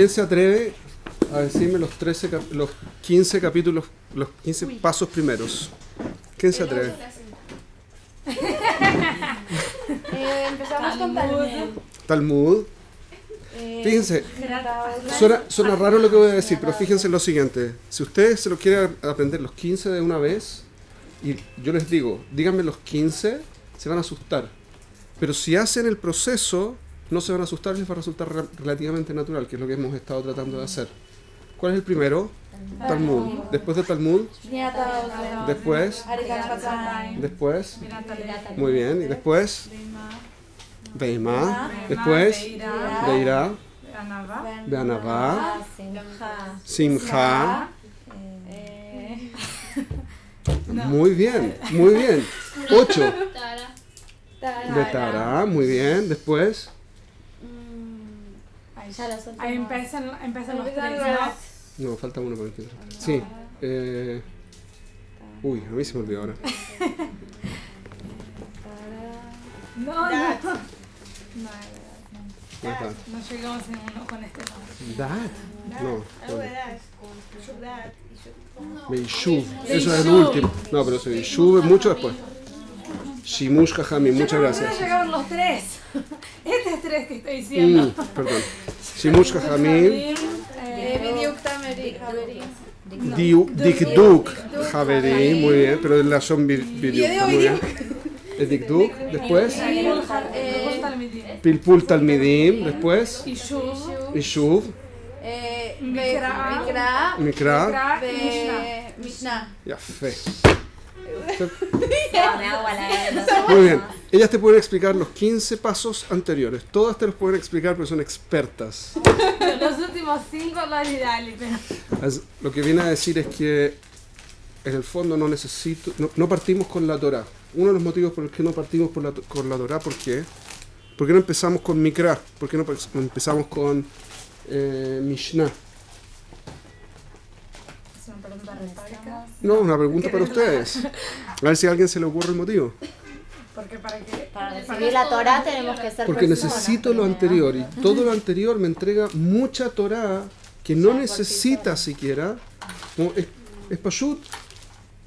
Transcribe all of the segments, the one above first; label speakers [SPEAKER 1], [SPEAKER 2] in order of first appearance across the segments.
[SPEAKER 1] ¿Quién se atreve a decirme los, 13 cap- los 15 capítulos, los 15 pasos primeros? ¿Quién se atreve?
[SPEAKER 2] Eh, empezamos con Talmud.
[SPEAKER 1] Talmud.
[SPEAKER 2] Eh,
[SPEAKER 1] Fíjense, suena, suena raro lo que voy a decir, pero fíjense en lo siguiente. Si ustedes se lo quieren aprender los 15 de una vez, y yo les digo, díganme los 15, se van a asustar. Pero si hacen el proceso, no se van a asustar, les va a resultar re- relativamente natural, que es lo que hemos estado tratando de hacer. ¿Cuál es el primero? Talmud. Después de Talmud, después, después, muy bien, y después, Beima, después, Deirá, Beanavá, Simcha,
[SPEAKER 2] Eh,
[SPEAKER 1] muy bien, muy bien. 8,
[SPEAKER 3] Tara.
[SPEAKER 2] Tara.
[SPEAKER 1] Betara, muy bien, después,
[SPEAKER 2] ya
[SPEAKER 4] ahí empiezan, empiezan los tres, ¿no?
[SPEAKER 1] no, falta uno para el quinto. Sí, eh, uy, a mí se me olvidó ahora.
[SPEAKER 4] No, no. No,
[SPEAKER 1] ¿Dónde está?
[SPEAKER 4] no llegamos en uno con este nombre.
[SPEAKER 1] Dad. No,
[SPEAKER 5] Algo de.
[SPEAKER 1] Meishuv, eso es el último. No, pero Meishuv es mucho después. Shimush Jajami, muchas
[SPEAKER 4] No
[SPEAKER 1] gracias.
[SPEAKER 4] llegaron los tres. Este es tres que estoy diciendo.
[SPEAKER 1] Mm, perdón. Shimush Jajami,
[SPEAKER 2] Bidiuk Tameri, Javeri.
[SPEAKER 1] Dikduk Javeri, muy bien, pero la son
[SPEAKER 2] Video,
[SPEAKER 1] muy bien.
[SPEAKER 2] video.
[SPEAKER 1] El Dikduk, después
[SPEAKER 2] Eh,
[SPEAKER 1] Pilpul Talmidim, después Ishuv,
[SPEAKER 2] eh,
[SPEAKER 4] Mikra.
[SPEAKER 2] Mikra.
[SPEAKER 4] Mishnah.
[SPEAKER 2] Be-
[SPEAKER 1] Muy bien. Ellas te pueden explicar los 15 pasos anteriores. Todas te los pueden explicar porque son expertas.
[SPEAKER 4] Los últimos cinco lo dale, pero
[SPEAKER 1] As- Lo que viene a decir es que en el fondo no necesito, no, no partimos con la Torah. Uno de los motivos por el que no partimos por la, con la Torah, ¿por qué? ¿Por qué no empezamos con Mikra? ¿Por qué no no empezamos con eh, Mishnah? No, una pregunta para ustedes. A ver si a alguien se le ocurre el motivo.
[SPEAKER 4] Porque para que
[SPEAKER 6] Para recibir la Torah tenemos que ser
[SPEAKER 1] Porque
[SPEAKER 6] personas
[SPEAKER 1] necesito lo anterior y todo lo anterior me entrega mucha Torah que no necesita siquiera. Como es, es pashut,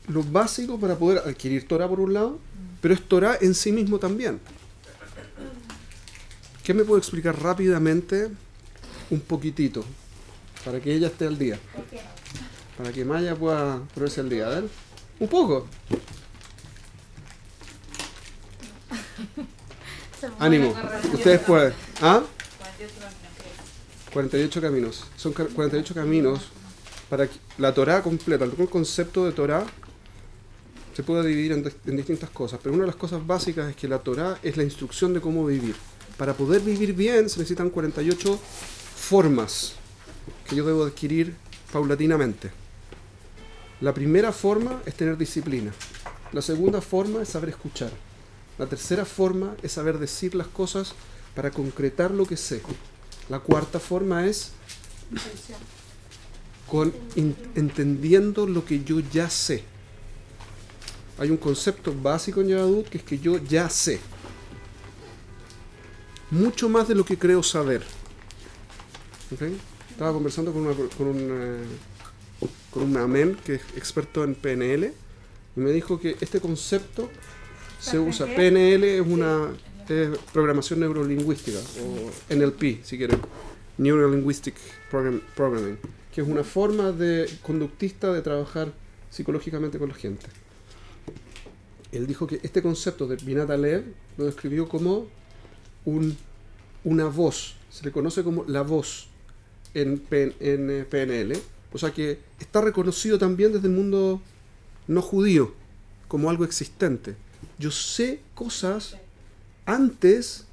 [SPEAKER 1] lo básico para poder adquirir Torah por un lado, pero es Torah en sí mismo también. ¿Qué me puedo explicar rápidamente? Un poquitito, para que ella esté al día. Para que Maya pueda ponerse al día. A ver, un poco. Ánimo, ustedes pueden. ¿Ah? 48 caminos. Son ca- 48 caminos para que la Torah completa. El concepto de Torah se puede dividir en, en distintas cosas, pero una de las cosas básicas es que la Torah es la instrucción de cómo vivir. Para poder vivir bien se necesitan 48 formas que yo debo adquirir paulatinamente. La primera forma es tener disciplina. La segunda forma es saber escuchar. La tercera forma es saber decir las cosas para concretar lo que sé. La cuarta forma es con entendiendo lo que yo ya sé. Hay un concepto básico en Yahadut que es que yo ya sé. Mucho más de lo que creo saber. ¿Ok? Estaba conversando con, una- con un, eh, con un amén que es experto en PNL y me dijo que este concepto se usa. PNL es una programación neurolingüística o NLP, si quieren. Neuro Linguistic Program- Programming, que es una forma de conductista de trabajar psicológicamente con la gente. Él dijo que este concepto de Binata Lev lo describió como un, una voz, se le conoce como la voz en, en eh, PNL, o sea que está reconocido también desde el mundo no judío como algo existente. Yo sé cosas antes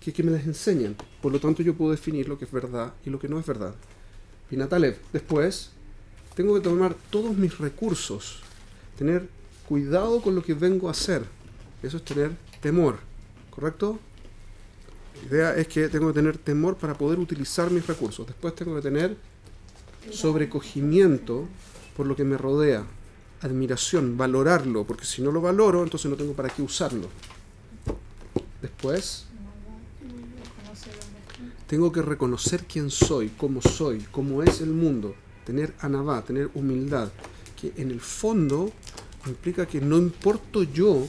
[SPEAKER 1] que que me las enseñan, por lo tanto yo puedo definir lo que es verdad y lo que no es verdad. Binatalev, después tengo que tomar todos mis recursos, tener cuidado con lo que vengo a hacer. Eso es tener temor, ¿correcto? La idea es que tengo que tener temor para poder utilizar mis recursos. Después tengo que tener sobrecogimiento por lo que me rodea, admiración, valorarlo, porque si no lo valoro, entonces no tengo para qué usarlo. Después tengo que reconocer quién soy, cómo soy, cómo es el mundo, tener anabá, tener humildad, que en el fondo implica que no importo yo,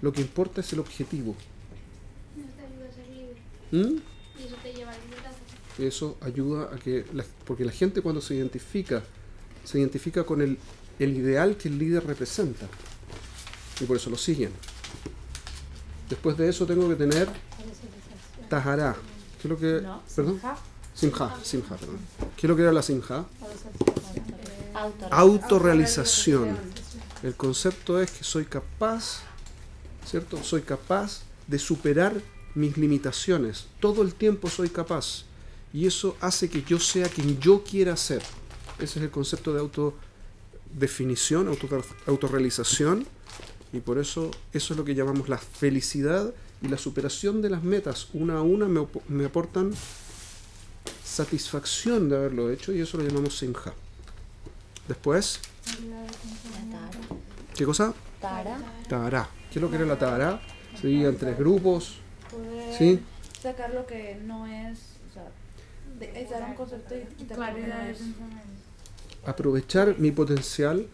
[SPEAKER 1] lo que importa es el objetivo. ¿Mm?
[SPEAKER 5] Y eso te lleva a la libertad.
[SPEAKER 1] Eso ayuda a que, la- porque la gente cuando se identifica, se identifica con el, el ideal que el líder representa. Y por eso lo siguen. Después de eso tengo que tener Tahará. ¿Qué es lo que...?
[SPEAKER 6] No,
[SPEAKER 1] ¿Perdón? Simha, Simha, perdón. ¿Qué es lo que era la Simha?
[SPEAKER 6] Autor.
[SPEAKER 1] Autorrealización. El concepto es que soy capaz, ¿cierto? Soy capaz de superar mis limitaciones. Todo el tiempo soy capaz. Y eso hace que yo sea quien yo quiera ser. Ese es el concepto de autodefinición, auto, autorrealización. Y por eso eso es lo que llamamos la felicidad y la superación de las metas. Una a una me, me aportan satisfacción de haberlo hecho y eso lo llamamos simja. Después, ¿qué cosa?
[SPEAKER 6] Tara.
[SPEAKER 1] Tahará. ¿Qué es lo que era la Tahará? Se tres grupos. ¿Sí?
[SPEAKER 2] sacar lo que no es, es dar un concepto y quitar lo que no
[SPEAKER 4] Claridad de
[SPEAKER 2] es.
[SPEAKER 4] pensamiento.
[SPEAKER 1] Aprovechar mi potencial.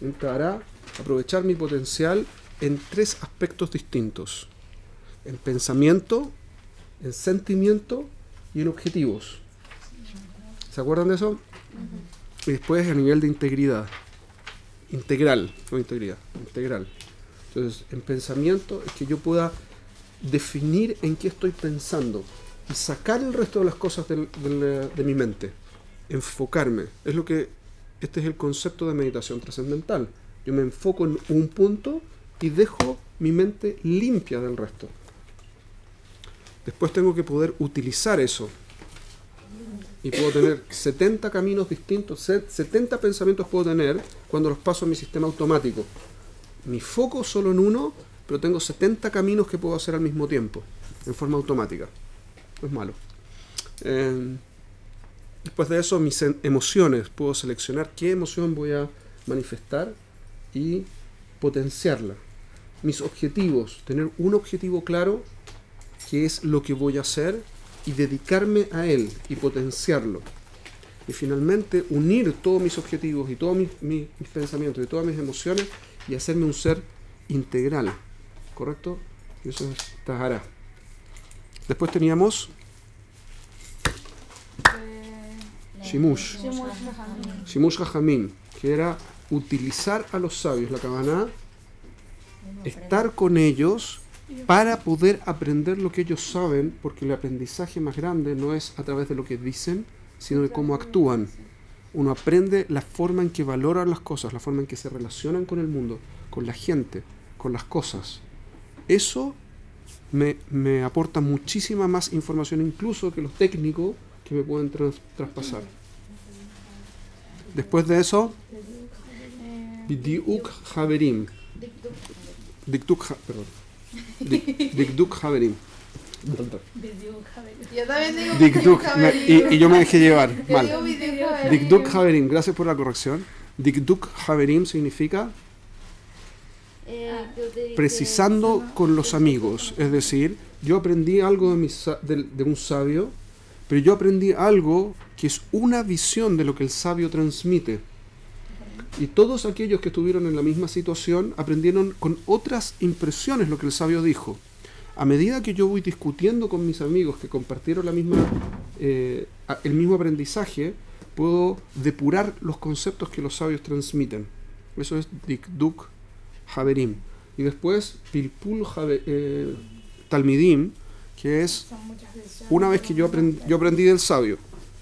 [SPEAKER 1] En Tahará, aprovechar mi potencial en tres aspectos distintos. En pensamiento, en sentimiento y en objetivos. ¿Se acuerdan de eso? Y después a nivel de integridad. Integral, no integridad, integral. Entonces, en pensamiento es que yo pueda definir en qué estoy pensando y sacar el resto de las cosas de mi mente. Enfocarme. Es lo que. Este es el concepto de meditación trascendental. Yo me enfoco en un punto y dejo mi mente limpia del resto. Después tengo que poder utilizar eso. Y puedo tener 70 caminos distintos, se- 70 pensamientos puedo tener cuando los paso a mi sistema automático. Mi foco solo en uno, pero tengo 70 caminos que puedo hacer al mismo tiempo, en forma automática. Es malo. Eh, después de eso, mis en- emociones. Puedo seleccionar qué emoción voy a manifestar y potenciarla. Mis objetivos. Tener un objetivo claro, que es lo que voy a hacer, y dedicarme a él y potenciarlo. Y finalmente, unir todos mis objetivos y todos mis, mis- mis pensamientos y todas mis emociones y hacerme un ser integral. ¿Correcto? Y eso es Tahara. Después teníamos Shimush. Shimush Hajamim, que era utilizar a los sabios, la Kabbalah, estar con ellos para poder aprender lo que ellos saben, porque el aprendizaje más grande no es a través de lo que dicen, sino de cómo actúan. Uno aprende la forma en que valoran las cosas, la forma en que se relacionan con el mundo, con la gente, con las cosas. Eso me, me aporta muchísima más información incluso que los técnicos que me pueden trans- traspasar. Después de eso, Bidiuk Haverim. Dikduk, Ha- perdón. Dik- Dikduk Haverim.
[SPEAKER 2] Yo también digo
[SPEAKER 1] Dikduk, y, y yo me dejé llevar, mal. Dikduk Haverim, gracias por la corrección. Dikduk Haverim significa precisando con los amigos. Es decir, yo aprendí algo de, un sabio, pero yo aprendí algo que es una visión de lo que el sabio transmite. Y todos aquellos que estuvieron en la misma situación aprendieron con otras impresiones lo que el sabio dijo. A medida que yo voy discutiendo con mis amigos que compartieron la misma, eh, el mismo aprendizaje, puedo depurar los conceptos que los sabios transmiten. Eso es Dikduk Haverim. Y después Pilpul eh, Talmidim, que es una vez que yo aprendí, yo aprendí del sabio,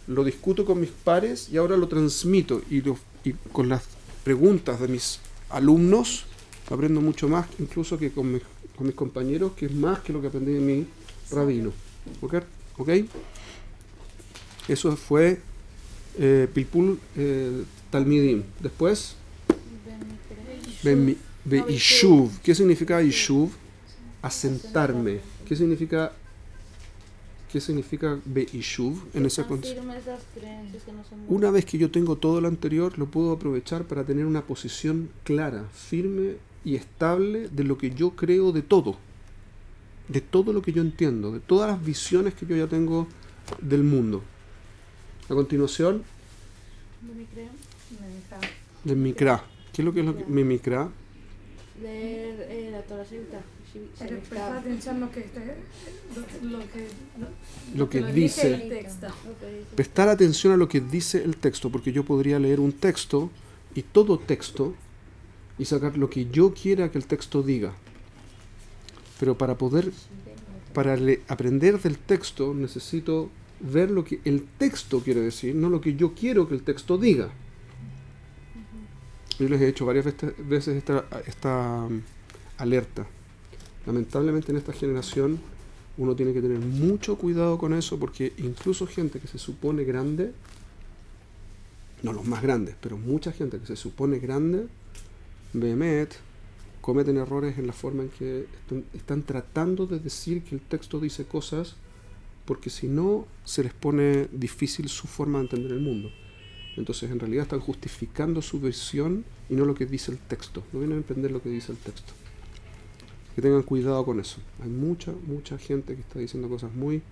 [SPEAKER 1] lo discuto con mis pares y ahora lo transmito y, lo- y con las preguntas de mis alumnos aprendo mucho más incluso que con mis, con mis compañeros, que es más que lo que aprendí de mi rabino. ¿Ok? Eso fue eh, Pilpul eh, Talmidim. Después, Bemi- Beishuv. ¿Qué significa Beishuv? Asentarme. ¿Qué significa ¿Qué significa Beishuv en ese
[SPEAKER 2] son
[SPEAKER 1] Una vez que yo tengo todo lo anterior, lo puedo aprovechar para tener una posición clara, firme y estable de lo que yo creo de todo. de todo lo que yo entiendo, de todas las visiones que yo ya tengo del mundo. A continuación, de Mikra. ¿Qué es lo que es lo que, Mimikra?
[SPEAKER 2] Leer eh, la Torah Shevita.
[SPEAKER 4] Pero prestar atención a lo que, lo que,
[SPEAKER 1] Lo que
[SPEAKER 4] lo
[SPEAKER 1] dice.
[SPEAKER 4] el texto.
[SPEAKER 1] Prestar atención a lo que dice el texto, porque yo podría leer un texto y todo texto y sacar lo que yo quiera que el texto diga. Pero para poder, para le- aprender del texto, necesito ver lo que el texto quiere decir, no lo que yo quiero que el texto diga. Yo les he hecho varias veces esta, esta mm, alerta. Lamentablemente en esta generación uno tiene que tener mucho cuidado con eso porque incluso gente que se supone grande, no los más grandes, pero mucha gente que se supone grande, Behemet, cometen errores en la forma en que están tratando de decir que el texto dice cosas porque si no se les pone difícil su forma de entender el mundo. Entonces en realidad están justificando su visión y no lo que dice el texto. No vienen a entender lo que dice el texto. Que tengan cuidado con eso. Hay mucha, mucha gente que está diciendo cosas muy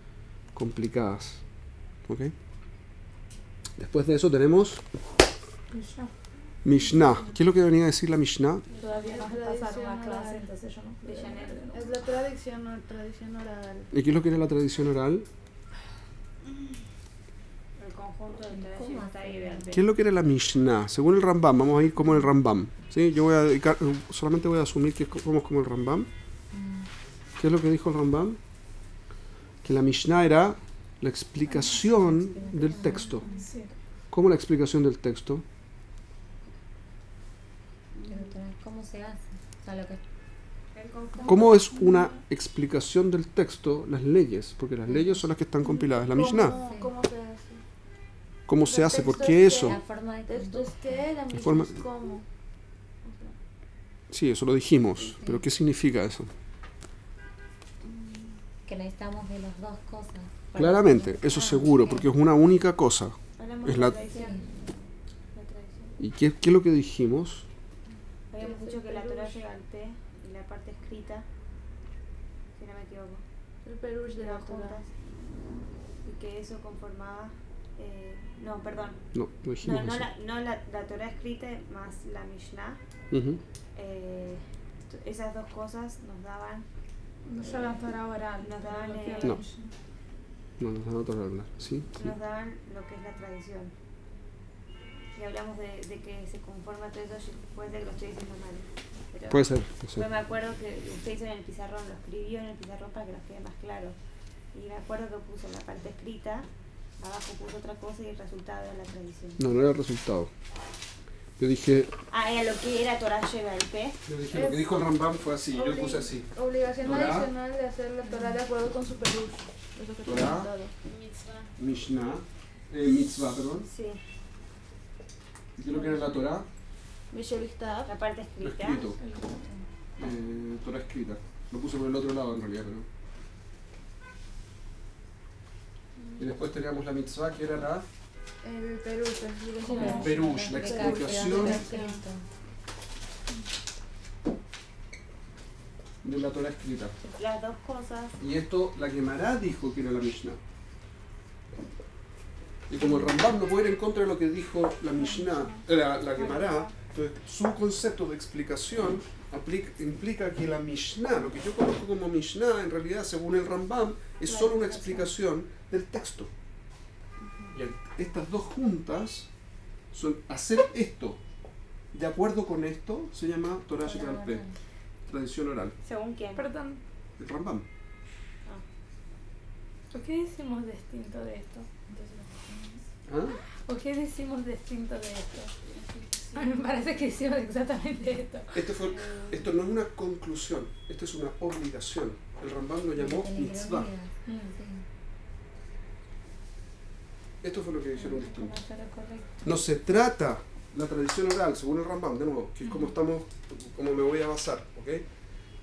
[SPEAKER 1] complicadas. ¿Ok? Después de eso tenemos Mishnah. ¿Qué es lo que venía a decir la Mishnah?
[SPEAKER 4] Todavía nos
[SPEAKER 2] Es
[SPEAKER 4] una clase, entonces yo no.
[SPEAKER 2] Es la tradición, tradición oral.
[SPEAKER 1] ¿Y qué es lo que era la tradición oral?
[SPEAKER 3] Conjunto de
[SPEAKER 6] ¿Cómo
[SPEAKER 3] tradiciones está ahí
[SPEAKER 6] hacer?
[SPEAKER 1] ¿Qué es lo que era la Mishnah? Según el Rambam, vamos a ir como el Rambam. ¿sí? Yo voy a dedicar, solamente voy a asumir que somos como el Rambam. ¿Qué es lo que dijo el Rambam? Que la Mishnah era la explicación del texto. ¿Cómo la explicación del texto?
[SPEAKER 6] ¿Cómo se hace?
[SPEAKER 1] ¿Cómo es una explicación del texto las leyes? Porque las leyes son las que están compiladas la Mishnah.
[SPEAKER 2] ¿Cómo, se hace?
[SPEAKER 1] ¿Por qué
[SPEAKER 2] es
[SPEAKER 1] eso?
[SPEAKER 6] la forma de
[SPEAKER 2] Esto es que la misma
[SPEAKER 1] forma-
[SPEAKER 2] es cómo.
[SPEAKER 1] Sí, eso lo dijimos. Pero ¿qué significa eso?
[SPEAKER 6] que necesitamos de las dos cosas.
[SPEAKER 1] Claramente, eso
[SPEAKER 6] Ah,
[SPEAKER 1] seguro, porque es una única cosa. Es la-. ¿Y qué, qué es lo que dijimos?
[SPEAKER 3] Habíamos dicho que la Torah llega al P y la parte escrita, si no me equivoco,
[SPEAKER 2] El perush de la Torah.
[SPEAKER 3] juntas. Y que eso conformaba. eh, no, perdón.
[SPEAKER 1] No, no dijimos
[SPEAKER 3] No, no,
[SPEAKER 1] eso.
[SPEAKER 3] la, no la, la Torah escrita más la Mishnah.
[SPEAKER 1] Ujú.
[SPEAKER 3] eh, t- esas dos cosas nos daban.
[SPEAKER 4] No solo la Torah oral.
[SPEAKER 3] Nos daban, eh,
[SPEAKER 1] No. No, nos dan otra hablar. ¿Sí? sí.
[SPEAKER 3] nos daban lo que es la tradición. Y hablamos de, de que se conforma todo eso, puede ser que lo estoy diciendo mal. Pero
[SPEAKER 1] Puede ser. puede ser.
[SPEAKER 3] Yo me acuerdo que usted hizo en el pizarrón, lo escribió en el pizarrón para que nos quede más claro. Y me acuerdo que puso la parte escrita, abajo puso otra cosa y el resultado era la tradición.
[SPEAKER 1] No, no era el resultado. Yo dije,
[SPEAKER 3] Ah, era lo que era Torah lleva el P.
[SPEAKER 1] yo dije lo que dijo el Rambam fue así, yo puse así.
[SPEAKER 2] Obligación
[SPEAKER 1] Torah.
[SPEAKER 2] adicional de hacer la Torah de acuerdo con su perush. Eso que
[SPEAKER 1] Torah. Mishnah, eh, mitzvah, perdón.
[SPEAKER 3] Sí,
[SPEAKER 1] ¿Y qué es lo que era la Torah?
[SPEAKER 3] La parte
[SPEAKER 1] Lo
[SPEAKER 3] escrita.
[SPEAKER 1] escrito. Eh, Torah escrita. Lo puse por el otro lado en realidad, pero. Y después teníamos la mitzvah que era la
[SPEAKER 2] El perush, la explicación.
[SPEAKER 6] Como
[SPEAKER 1] Perush, la
[SPEAKER 6] explicación
[SPEAKER 1] de la Torah escrita.
[SPEAKER 3] Las dos cosas.
[SPEAKER 1] Y esto la Gemara dijo que era la Mishnah. Y como el Rambam no puede ir en contra de lo que dijo la Mishnah, eh, la, la Gemara, entonces su concepto de explicación aplica- implica que la Mishnah, lo que yo conozco como Mishnah, en realidad, según el Rambam, es solo una explicación del texto. Y el- estas dos juntas son hacer esto de acuerdo con esto se llama Torah Peh, tradición oral.
[SPEAKER 3] ¿Según quién?
[SPEAKER 4] Perdón,
[SPEAKER 1] El Rambam.
[SPEAKER 4] ¿por qué decimos distinto de esto?
[SPEAKER 1] ¿Ah?
[SPEAKER 4] ¿O qué decimos distinto de esto? A mí me parece que hicimos exactamente esto.
[SPEAKER 1] Este fue, esto no es una conclusión, esto es una obligación. El Rambam lo llamó mitzvah.
[SPEAKER 4] Mm.
[SPEAKER 1] Esto fue lo que dijeron distinto.
[SPEAKER 6] Correcto.
[SPEAKER 1] No se trata la tradición oral, según el Rambam, de nuevo, que es como estamos, como me voy a basar, ¿ok?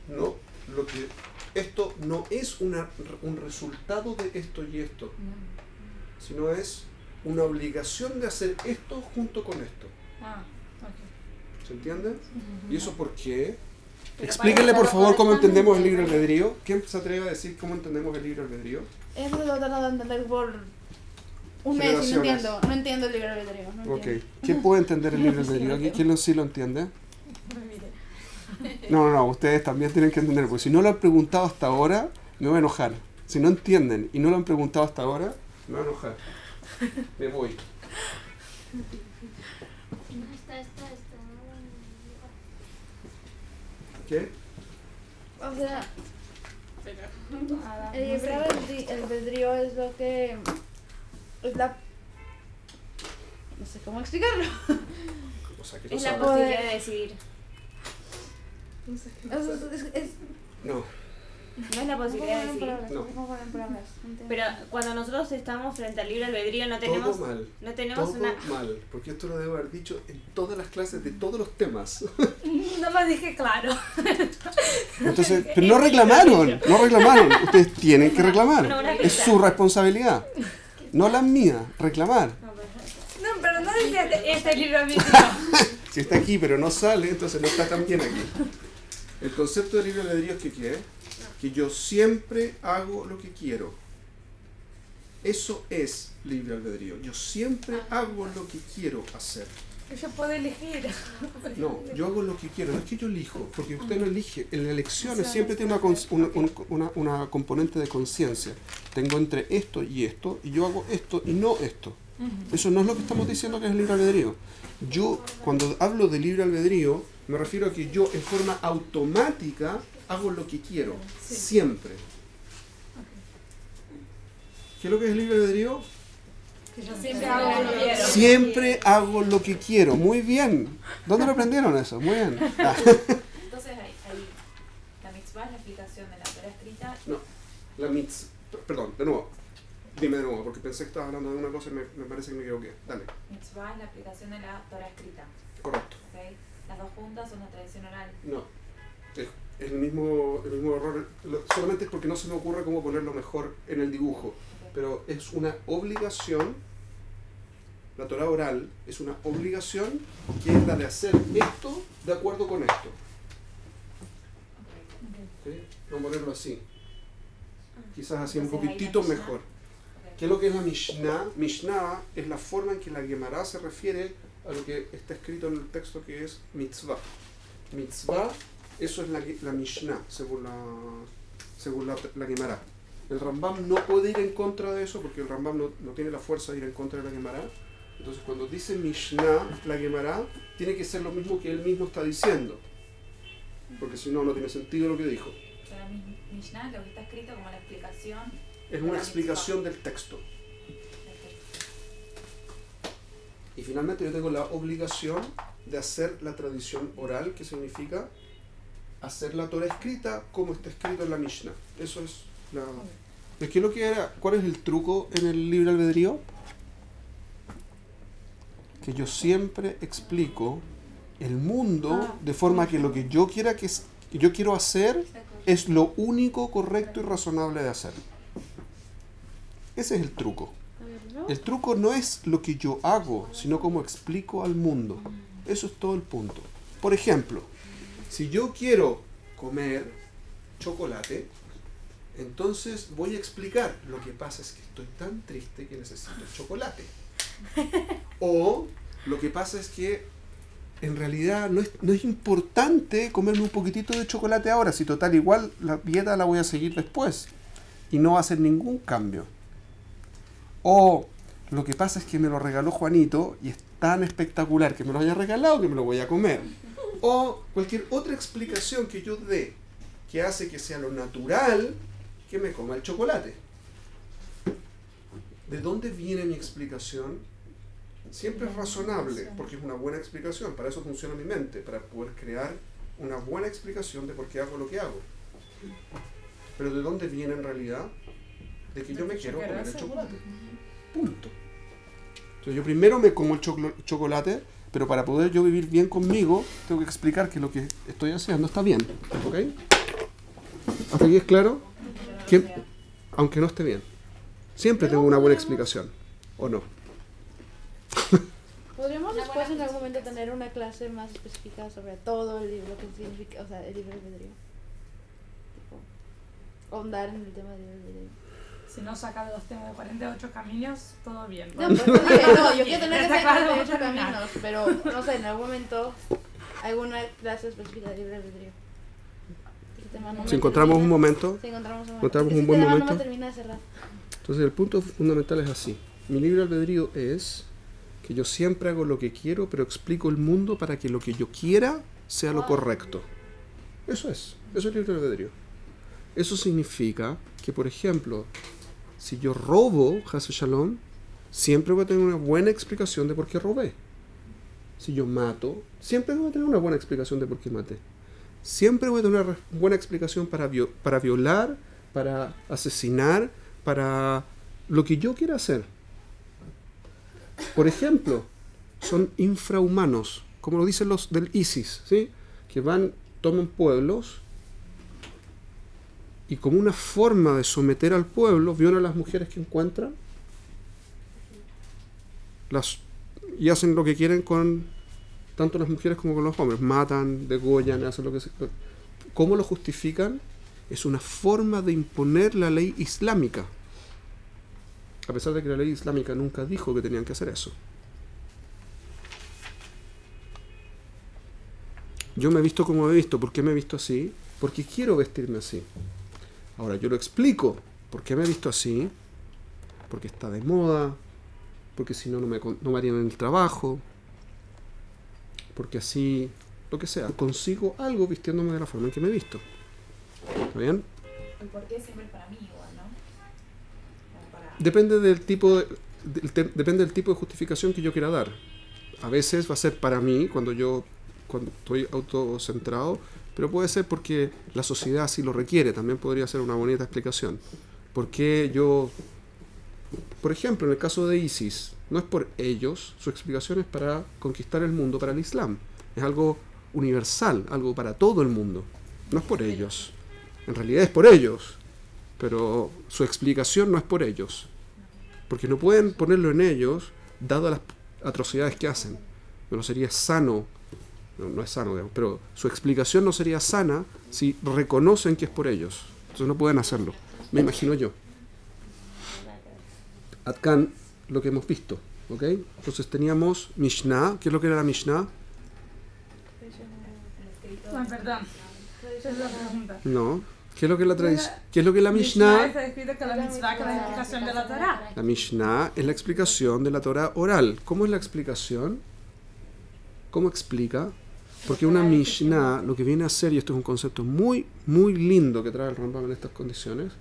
[SPEAKER 1] No, lo que esto no es una, un resultado de esto y esto,
[SPEAKER 6] No.
[SPEAKER 1] sino es una obligación de hacer esto junto con esto.
[SPEAKER 4] Ah.
[SPEAKER 1] ¿Se entiende? ¿Y eso por qué?
[SPEAKER 3] Pero
[SPEAKER 1] Explíquenle por favor cómo entendemos el libre albedrío. ¿Quién se atreve a decir cómo entendemos el libre albedrío?
[SPEAKER 2] Eso lo he tratado de entender por un mes no entiendo. No entiendo el libre albedrío. No
[SPEAKER 1] Ok.
[SPEAKER 2] entiendo.
[SPEAKER 1] ¿Quién puede entender el libre albedrío? ¿Qui- ¿Quién lo, sí lo entiende? No, no, no, ustedes también tienen que entender, porque si no lo han preguntado hasta ahora, me voy a enojar. Si no entienden y no lo han preguntado hasta ahora, me voy a enojar. Me voy. ¿Qué?
[SPEAKER 2] O sea, el libre albedrío es lo que. Es la. No sé cómo explicarlo.
[SPEAKER 1] O sea, que no
[SPEAKER 3] Es la posibilidad de decidir.
[SPEAKER 2] Es, es, es,
[SPEAKER 1] No,
[SPEAKER 3] No es la posibilidad de
[SPEAKER 2] ¿Cómo poner en
[SPEAKER 3] decidir.
[SPEAKER 2] palabras?
[SPEAKER 1] No.
[SPEAKER 2] No.
[SPEAKER 3] Pero cuando nosotros estamos frente al libre albedrío no tenemos,
[SPEAKER 1] todo mal.
[SPEAKER 3] no tenemos
[SPEAKER 1] Todo
[SPEAKER 3] una...
[SPEAKER 1] mal, porque esto lo debo haber dicho en todas las clases de todos los temas.
[SPEAKER 4] No lo dije claro.
[SPEAKER 1] Entonces, pero no reclamaron, no reclamaron. Ustedes tienen que reclamar.
[SPEAKER 3] No,
[SPEAKER 1] Es su responsabilidad. No la mía, reclamar.
[SPEAKER 3] No, pero-
[SPEAKER 4] No, decía este, este libro albedrío.
[SPEAKER 1] Si está aquí pero no sale, entonces no está tan bien aquí. El concepto de libre albedrío es que ¿qué? Que yo siempre hago lo que quiero. Eso es libre albedrío. Yo siempre hago lo que quiero hacer.
[SPEAKER 4] Yo puedo elegir.
[SPEAKER 1] No, yo hago lo que quiero, no es que yo elijo, porque usted no elige. En las elecciones siempre tiene una, una, un- una- una componente de conciencia. Tengo entre esto y esto, y yo hago esto y no esto. Eso no es lo que estamos diciendo que es el libre albedrío. Yo, cuando hablo de libre albedrío, me refiero a que yo en forma automática hago lo que quiero,
[SPEAKER 4] Sí.
[SPEAKER 1] siempre. ¿Qué es lo que es el libre albedrío?
[SPEAKER 4] Yo siempre hago lo que quiero.
[SPEAKER 1] Siempre hago lo que quiero. Muy bien. ¿Dónde lo aprendieron eso? Muy bien. Ah.
[SPEAKER 7] Entonces ahí, ahí la mitzvah es la explicación de la Torah escrita
[SPEAKER 1] No, la mitz. Perdón, de nuevo. Dime de nuevo, porque pensé que estabas hablando de una cosa y me, me parece que me equivoqué. Dale,
[SPEAKER 7] mitzvah es la aplicación de la Torah escrita.
[SPEAKER 1] correcto.
[SPEAKER 7] ¿ok? Las dos juntas son una tradición oral.
[SPEAKER 1] No. Es el mismo, el mismo error. Lo- solamente es porque no se me ocurre cómo ponerlo mejor en el dibujo. Pero es una obligación. La Torah oral es una obligación que es la de hacer esto de acuerdo con esto. ¿sí? Vamos a ponerlo así. Quizás así un poquitito mejor. ¿Qué es lo que es la Mishnah? Mishnah es la forma en que la Gemara se refiere a lo que está escrito en el texto que es mitzvah. Mitzvah, eso es la, la Mishnah, según la, según la, la Gemara. El Rambam no puede ir en contra de eso porque el Rambam no, no tiene la fuerza de ir en contra de la Gemara. Entonces cuando dice Mishnah, la Gemara, tiene que ser lo mismo que él mismo está diciendo. Porque si no, no tiene sentido lo que dijo.
[SPEAKER 7] O sea, la mi- Mishnah lo que está escrito como la explicación.
[SPEAKER 1] Es una explicación del texto. Y finalmente yo tengo la obligación de hacer la tradición oral, que significa hacer la Torah escrita como está escrito en la Mishnah. Eso es la... ¿De qué es lo que era? ¿Cuál es el truco en el libre albedrío? Que yo siempre explico el mundo de forma que lo que yo quiera que que yo quiero hacer es lo único correcto y razonable de hacer. Ese es el truco. El truco no es lo que yo hago, sino cómo explico al mundo. Eso es todo el punto. Por ejemplo, si yo quiero comer chocolate, entonces voy a explicar. Lo que pasa es que estoy tan triste que necesito chocolate. O lo que pasa es que en realidad no es, no es importante comerme un poquitito de chocolate ahora, si total igual la dieta la voy a seguir después y no va a hacer ningún cambio. O lo que pasa es que me lo regaló Juanito y es tan espectacular que me lo haya regalado que me lo voy a comer. O cualquier otra explicación que yo dé que hace que sea lo natural que me coma el chocolate. ¿De dónde viene mi explicación? Siempre es razonable, porque es una buena explicación. Para eso funciona mi mente, para poder crear una buena explicación de por qué hago lo que hago. Pero ¿de dónde viene en realidad? De que yo me quiero comer el chocolate. Punto. Entonces yo primero me como el chocolate, pero para poder yo vivir bien conmigo, tengo que explicar que lo que estoy haciendo está bien. ¿Ok? ¿Hasta aquí es claro? Que- aunque no esté bien. Siempre tengo una buena explicación. ¿O no?
[SPEAKER 2] Podríamos
[SPEAKER 7] Una
[SPEAKER 2] después en algún momento tener una clase más específica sobre todo el libro, que significa, o sea, el libre albedrío. Tipo, ahondar en el tema del libre albedrío.
[SPEAKER 4] Si no saca de los temas de 48 caminos, todo bien.
[SPEAKER 2] No, pues, no, yo quiero tener que ocho
[SPEAKER 4] terminar.
[SPEAKER 2] caminos, pero no sé, en algún momento alguna clase específica de libre albedrío. Este
[SPEAKER 1] Si encontramos un
[SPEAKER 2] termina-
[SPEAKER 1] momento,
[SPEAKER 2] Si encontramos un momento.
[SPEAKER 1] encontramos un buen momento.
[SPEAKER 2] No me termina de cerrar.
[SPEAKER 1] entonces el punto fundamental es así. Mi libre albedrío es que yo siempre hago lo que quiero, pero explico el mundo para que lo que yo quiera sea lo correcto. Eso es, eso es libre albedrío. Eso significa que, por ejemplo, si yo robo, Hase Shalom, siempre voy a tener una buena explicación de por qué robé. Si yo mato, siempre voy a tener una buena explicación de por qué maté. Siempre voy a tener una buena explicación para, vio- para violar, para asesinar, para lo que yo quiera hacer. Por ejemplo, son infrahumanos, como lo dicen los del ISIS, ¿sí? que van, toman pueblos y como una forma de someter al pueblo, violan a las mujeres que encuentran las, y hacen lo que quieren con tanto las mujeres como con los hombres. Matan, degollan, hacen lo que se... ¿Cómo lo justifican? Es una forma de imponer la ley islámica. A pesar de que la ley islámica nunca dijo que tenían que hacer eso. Yo me he visto como he visto. ¿Por qué me he visto así? Porque quiero vestirme así. Ahora yo lo explico. ¿Por qué me he visto así? Porque está de moda. Porque si no, no me, no me harían el trabajo. Porque así, lo que sea, consigo algo vistiéndome de la forma en que me he visto. ¿Está bien?
[SPEAKER 7] El porqué siempre es para mí igual, ¿no? Como para-
[SPEAKER 1] Depende del tipo de, depende del tipo de justificación que yo quiera dar. A veces va a ser para mí cuando yo cuando estoy autocentrado, pero puede ser porque la sociedad así lo requiere. También podría ser una bonita explicación. Porque yo, por ejemplo, en el caso de ISIS, no es por ellos, su explicación es para conquistar el mundo para el Islam. Es algo universal, algo para todo el mundo. No es por ellos. En realidad es por ellos, pero su explicación no es por ellos. Porque no pueden ponerlo en ellos, dado las atrocidades que hacen. No sería sano, no, no es sano, digamos, pero su explicación no sería sana si reconocen que es por ellos. Entonces no pueden hacerlo. Me imagino yo. Atkan, lo que hemos visto. ¿ok? Entonces teníamos Mishnah. ¿Qué es lo que era la Mishnah?
[SPEAKER 4] Ah, perdón. La pregunta.
[SPEAKER 1] No. ¿Qué es lo que es la tradición? ¿Qué es lo que es la Mishnah?
[SPEAKER 4] está que la mitzvah, que la explicación de la Torah.
[SPEAKER 1] La Mishnah es la explicación de la Torah oral. ¿Cómo es la explicación? ¿Cómo explica? Porque una Mishnah lo que viene a hacer, y esto es un concepto muy, muy lindo que trae el Rambam en estas condiciones,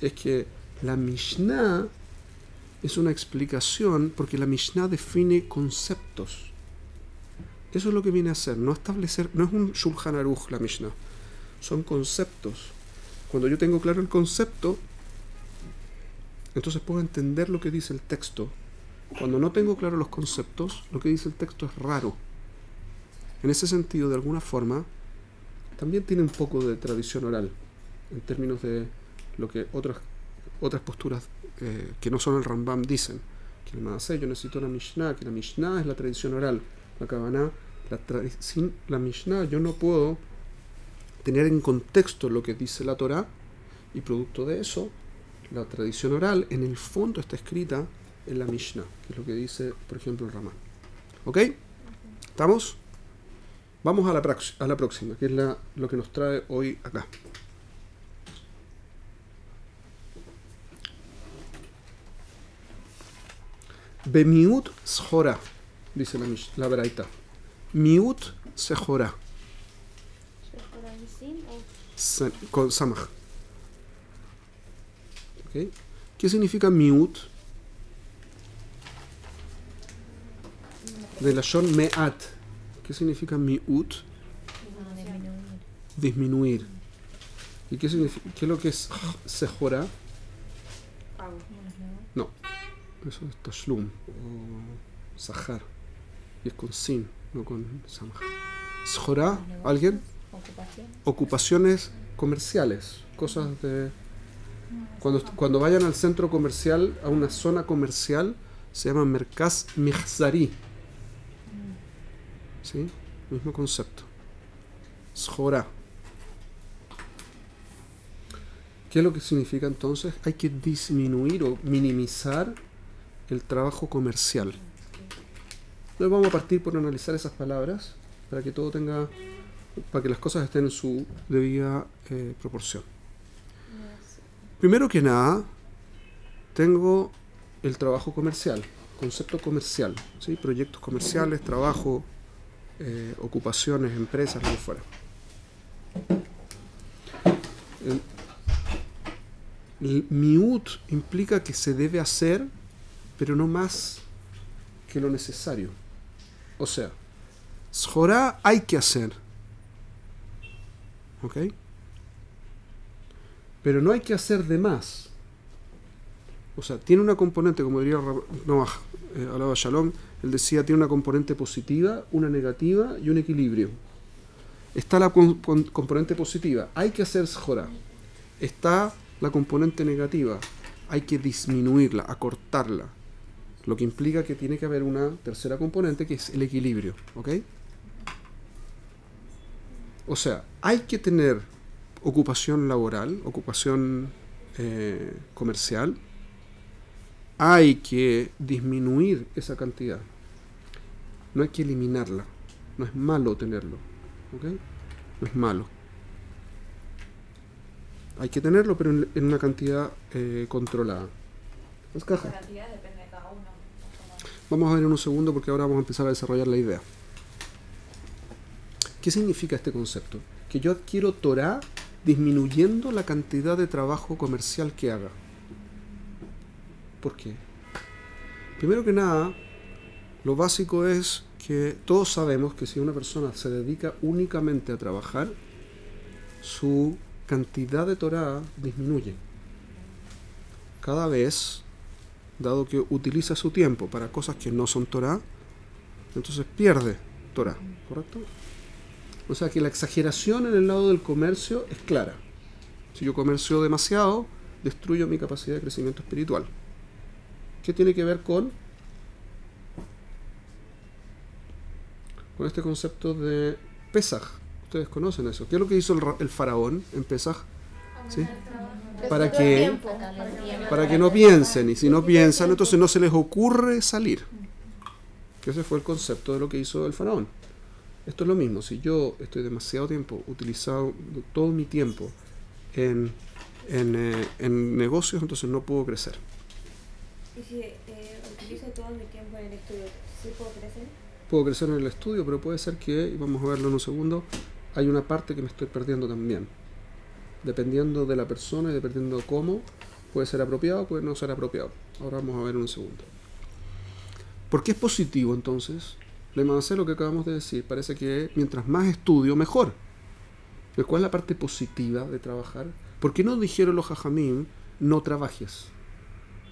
[SPEAKER 1] es que la Mishnah es una explicación porque la Mishnah define conceptos. Eso es lo que viene a hacer, no establecer, no es un Shulchan Aruch la Mishnah, son conceptos. Cuando yo tengo claro el concepto, entonces puedo entender lo que dice el texto. Cuando no tengo claro los conceptos, lo que dice el texto es raro. En ese sentido, de alguna forma, también tiene un poco de tradición oral, en términos de lo que otras, otras posturas eh, que no son el Rambam dicen. Que el yo necesito una Mishnah, que la Mishnah es la tradición oral. La Kavanah, la sin la Mishnah yo no puedo tener en contexto lo que dice la Torah y producto de eso, la tradición oral en el fondo está escrita en la Mishnah, que es lo que dice, por ejemplo, el Ramán. ¿Ok? ¿Estamos? Vamos a la, próxima, que es la, lo que nos trae hoy acá. Bemiut Shora, dice la, la Braita. Miut Sejora, con Samach. ¿Ok? ¿Qué significa miut? De la Shon Me'at. ¿Qué significa miut? Disminuir. ¿Y qué, significa, qué es lo que es sejora? No. Eso es tashlum o sahar. Y es con sin, no con samach. Sejora, ¿alguien?
[SPEAKER 6] Ocupación.
[SPEAKER 1] Ocupaciones comerciales. Cosas de... Cuando, cuando vayan al centro comercial, a una zona comercial, se llama Merkaz Mihzari. ¿Sí? Mismo concepto. Shora. ¿Qué es lo que significa entonces? Hay que disminuir o minimizar el trabajo comercial. Entonces vamos a partir por analizar esas palabras para que todo tenga, para que las cosas estén en su debida eh, proporción. Primero que nada, tengo el trabajo comercial, concepto comercial, ¿sí? proyectos comerciales, trabajo, eh, ocupaciones, empresas, lo que fuera. El, el miut implica que se debe hacer, pero no más que lo necesario. O sea, Shorá hay que hacer. ¿Ok? Pero no hay que hacer de más. O sea, tiene una componente, como diría Noah, eh, hablaba Shalom, él decía, tiene una componente positiva, una negativa y un equilibrio. Está la componente positiva, hay que hacer Shorá. Está la componente negativa, hay que disminuirla, acortarla. Lo que implica que tiene que haber una tercera componente que es el equilibrio. ¿Ok? O sea, hay que tener ocupación laboral, ocupación eh, comercial. Hay que disminuir esa cantidad. No hay que eliminarla. No es malo tenerlo. ¿Ok? No es malo. Hay que tenerlo, pero en, en una cantidad eh, controlada. Vamos a ver en un segundo porque ahora vamos a empezar a desarrollar la idea. ¿Qué significa este concepto? Que yo adquiero Torah disminuyendo la cantidad de trabajo comercial que haga. ¿Por qué? Primero que nada, lo básico es que todos sabemos que si una persona se dedica únicamente a trabajar, su cantidad de Torah disminuye. Cada vez dado que utiliza su tiempo para cosas que no son Torah, entonces pierde Torah, ¿correcto? O sea que la exageración en el lado del comercio es clara. Si yo comercio demasiado, destruyo mi capacidad de crecimiento espiritual. ¿Qué tiene que ver con con este concepto de Pesaj? Ustedes conocen eso. ¿Qué es lo que hizo el, ra- el faraón en Pesaj? ¿Sí? Para que- para que no piensen y si no piensan entonces no se les ocurre salir que ese fue el concepto de lo que hizo el faraón esto es lo mismo si yo estoy demasiado tiempo utilizado todo mi tiempo en, en, eh, en negocios entonces no puedo crecer
[SPEAKER 3] Y si eh, utilizo todo mi tiempo en el estudio, ¿sí puedo crecer?
[SPEAKER 1] puedo crecer en el estudio pero puede ser que y vamos a verlo en un segundo hay una parte que me estoy perdiendo también dependiendo de la persona y dependiendo cómo puede ser apropiado puede no ser apropiado ahora vamos a ver en un segundo ¿Por qué es positivo entonces? Le hacer lo que acabamos de decir. Parece que mientras más estudio, mejor. ¿Cuál es la parte positiva de trabajar? ¿Por qué no dijeron los hajamim, no trabajes?